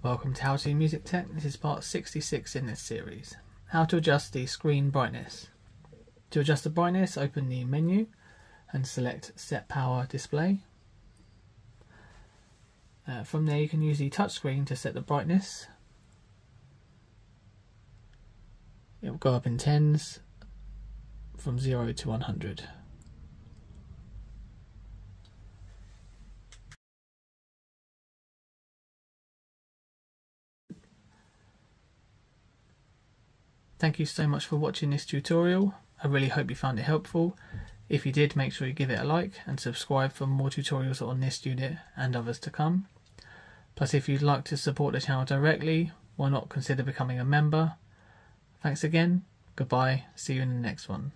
Welcome to HowTwo Music Tech. This is part 66 in this series. How to adjust the screen brightness. To adjust the brightness, open the menu and select Set Power Display. Uh, from there you can use the touchscreen to set the brightness. It will go up in tens from 0 to 100. Thank you so much for watching this tutorial. I really hope you found it helpful. If you did, make sure you give it a like and subscribe for more tutorials on this unit and others to come. Plus, if you'd like to support the channel directly, why not consider becoming a member? Thanks again, goodbye, see you in the next one.